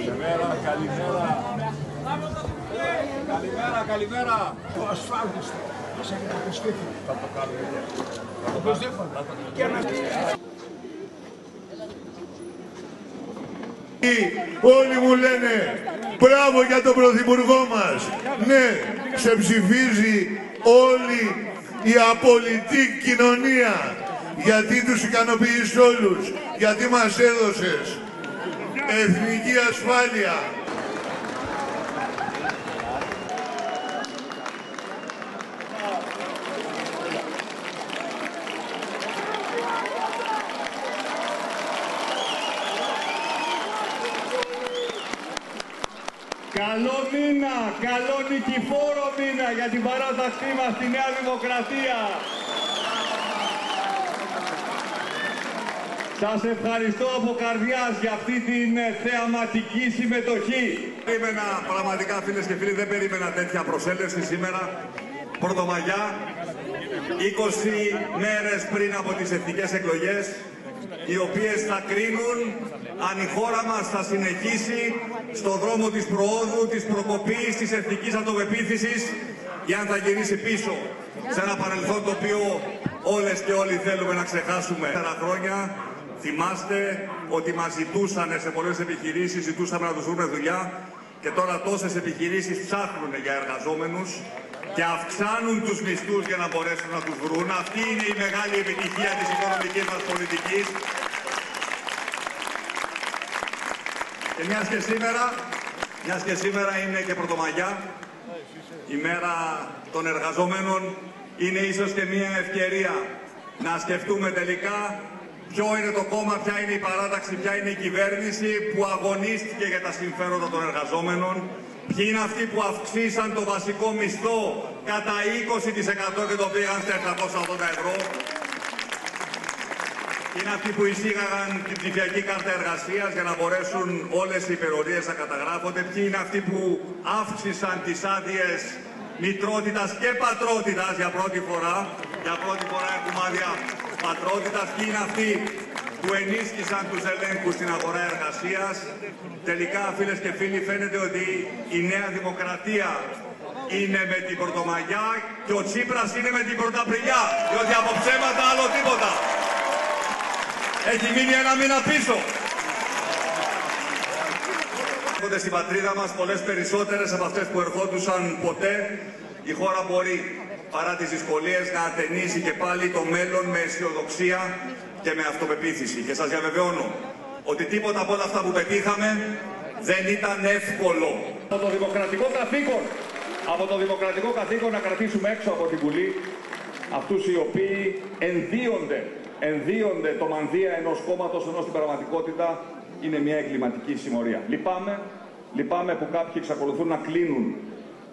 Καλημέρα, καλημέρα. Καλημέρα, καλημέρα. Το ασφάλιστος μας έχει αποσχέθει. Θα το κάνουμε. Θα το Οπωσδήποτε. Και να Όλοι μου λένε μπράβο για τον Πρωθυπουργό μας. Ναι, σε ψηφίζει όλη η απολυτή κοινωνία. Γιατί τους ικανοποιείς όλους. Γιατί μας έδωσες εθνική ασφάλεια. Καλό μήνα, καλό νικηφόρο μήνα για την παράταξή μας στη Νέα Δημοκρατία. Σας ευχαριστώ από καρδιάς για αυτή την ε, θεαματική συμμετοχή. Περίμενα, πραγματικά φίλες και φίλοι, δεν περίμενα τέτοια προσέλευση σήμερα. Πρωτομαγιά, 20 μέρες πριν από τις εθνικές εκλογές, οι οποίες θα κρίνουν αν η χώρα μας θα συνεχίσει στο δρόμο της προόδου, της προκοπής, της εθνικής αυτοπεποίθησης ή αν θα γυρίσει πίσω σε ένα παρελθόν το οποίο όλες και όλοι θέλουμε να ξεχάσουμε. Τέσσερα χρόνια θυμάστε ότι μας ζητούσαν σε πολλές επιχειρήσεις, ζητούσαμε να τους βρούμε δουλειά και τώρα τόσες επιχειρήσεις ψάχνουν για εργαζόμενους και αυξάνουν τους μισθούς για να μπορέσουν να τους βρουν. Αυτή είναι η μεγάλη επιτυχία της οικονομικής μας πολιτικής. Και μιας και σήμερα, μιας και σήμερα είναι και Πρωτομαγιά, η μέρα των εργαζόμενων, είναι ίσως και μια ευκαιρία να σκεφτούμε τελικά ποιο είναι το κόμμα, ποια είναι η παράταξη, ποια είναι η κυβέρνηση που αγωνίστηκε για τα συμφέροντα των εργαζόμενων, ποιοι είναι αυτοί που αυξήσαν το βασικό μισθό κατά 20% και το πήγαν στα 780 ευρώ, είναι αυτοί που εισήγαγαν την ψηφιακή κάρτα εργασίας για να μπορέσουν όλες οι υπερορίες να καταγράφονται. Ποιοι είναι αυτοί που αύξησαν τις άδειες μητρότητας και πατρότητας για πρώτη φορά. Για πρώτη φορά έχουμε άδεια πατρότητας. Ποιοι είναι αυτοί που ενίσχυσαν τους ελέγχους στην αγορά εργασίας. Τελικά, φίλες και φίλοι, φαίνεται ότι η Νέα Δημοκρατία είναι με την Πρωτομαγιά και ο Τσίπρας είναι με την Πρωταπριλιά. Διότι από ψέματα άλλο τίποτα. Έχει μείνει ένα μήνα πίσω. Έρχονται στην πατρίδα μας πολλές περισσότερες από αυτές που ερχόντουσαν ποτέ. Η χώρα μπορεί παρά τις δυσκολίες να ατενίσει και πάλι το μέλλον με αισιοδοξία και με αυτοπεποίθηση. Και σας διαβεβαιώνω ότι τίποτα από όλα αυτά που πετύχαμε δεν ήταν εύκολο. Από το δημοκρατικό καθήκον, από το δημοκρατικό καθήκον να κρατήσουμε έξω από την Βουλή αυτούς οι οποίοι ενδύονται, ενδύονται το μανδύα ενός κόμματος, ενώ στην πραγματικότητα είναι μια εγκληματική συμμορία. Λυπάμαι, λυπάμαι που κάποιοι εξακολουθούν να κλείνουν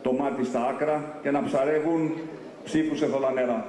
το μάτι στα άκρα και να ψαρεύουν ψήφους σε θολά νερά.